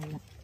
Wala.